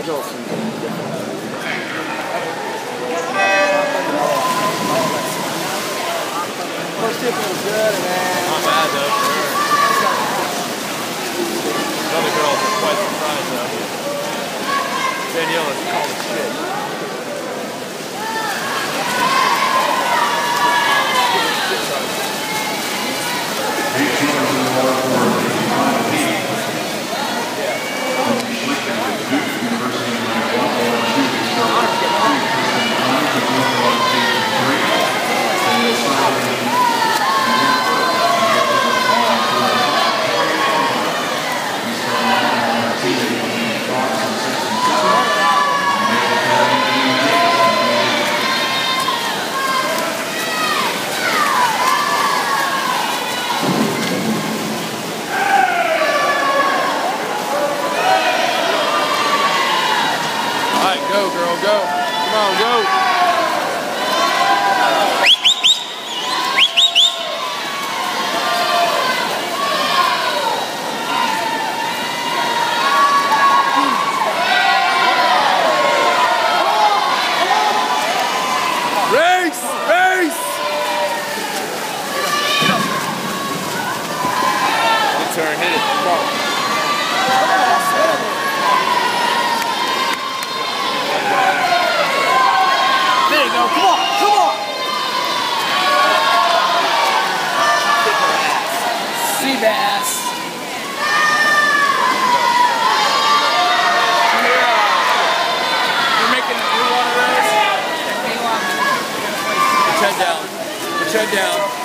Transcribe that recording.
First tip was good, man. Not bad though. Another girl was quite surprised though. Danielle is as shit. Go, girl, go. Come on, go. Race! Race! Good turn, hit it. Come on. go. Come on, come on. Sea bass. You're making the blue water race. Head down.